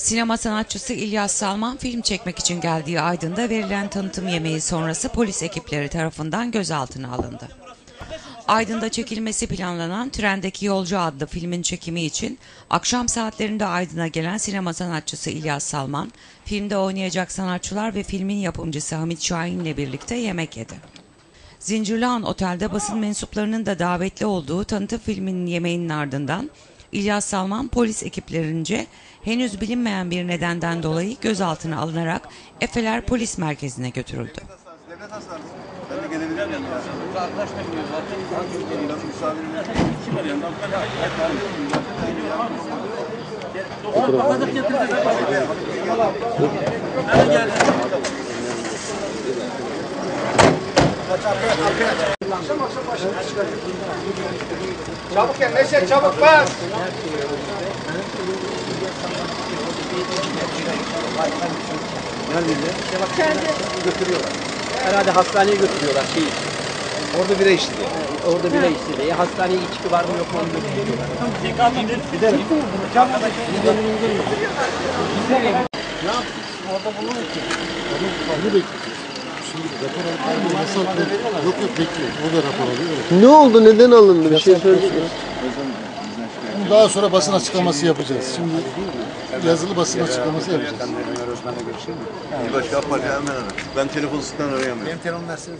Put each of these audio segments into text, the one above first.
Sinema sanatçısı İlyas Salman film çekmek için geldiği Aydın'da verilen tanıtım yemeği sonrası polis ekipleri tarafından gözaltına alındı. Aydın'da çekilmesi planlanan Trendeki Yolcu adlı filmin çekimi için akşam saatlerinde Aydın'a gelen sinema sanatçısı İlyas Salman, filmde oynayacak sanatçılar ve filmin yapımcısı Hamit Şahin'le birlikte yemek yedi. Zincirlihan Otel'de basın mensuplarının da davetli olduğu tanıtım filminin yemeğinin ardından İlyas Salman polis ekiplerince henüz bilinmeyen bir nedenden dolayı gözaltına alınarak Efeler Polis Merkezi'ne götürüldü. Kim var yanında? Çabuk gel Neşet çabuk bas. Herhalde hastaneye götürüyorlar şeyi. Orada bira içti. Orada bile içti diye. Hastaneye içki var mı yok mu onu Yok yok bekliyor. O da rapor alıyor. Ne oldu? Neden alındı? Bir şey söyleyeyim. Daha sonra basın açıklaması yapacağız. Şimdi yazılı basın açıklaması yapacağız. İyi başka Parti hemen ara. Ben telefonsuzdan arayamıyorum. Benim telefonum verseniz.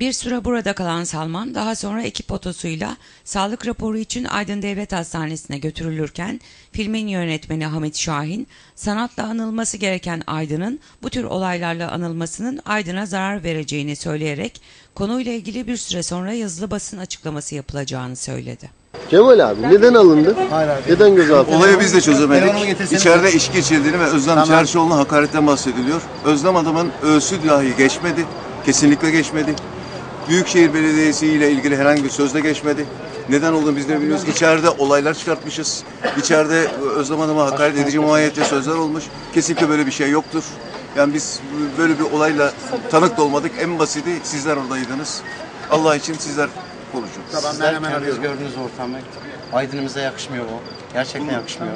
Bir süre burada kalan Salman daha sonra ekip otosuyla sağlık raporu için Aydın Devlet Hastanesi'ne götürülürken filmin yönetmeni Hamit Şahin sanatla anılması gereken Aydın'ın bu tür olaylarla anılmasının Aydın'a zarar vereceğini söyleyerek konuyla ilgili bir süre sonra yazılı basın açıklaması yapılacağını söyledi. Cemal abi neden alındı? Neden gözaltına? Olayı biz de çözemedik. İçeride içki içildiğini ve Özlem Çerçioğlu'na hakaretten bahsediliyor. Özlem adamın öğüsü dahi geçmedi. Kesinlikle geçmedi. Büyükşehir Belediyesi ile ilgili herhangi bir sözde geçmedi. Neden olduğunu biz de bilmiyoruz. İçeride olaylar çıkartmışız. İçeride Özlem Hanım'a hakaret edici muayyette sözler olmuş. Kesinlikle böyle bir şey yoktur. Yani biz böyle bir olayla tanık da olmadık. En basiti sizler oradaydınız. Allah için sizler konuşun. Sizler kendiniz gördüğünüz ortamı Aydın'ımıza yakışmıyor bu. Gerçekten yakışmıyor.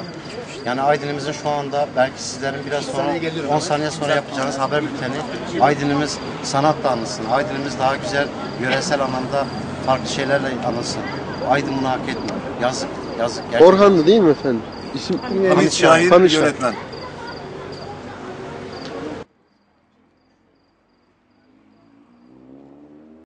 Yani Aydın'ımızın şu anda belki sizlerin biraz sonra 10 saniye sonra yapacağınız haber bülteni Aydın'ımız sanatla anılsın. Aydın'ımız daha güzel yöresel anlamda farklı şeylerle anılsın. Aydın bunu hak etmiyor. Yazık, yazık. Gerçekten. Orhan'dı değil mi efendim? İsim Hamit Şahin Hamit Şahin. yönetmen.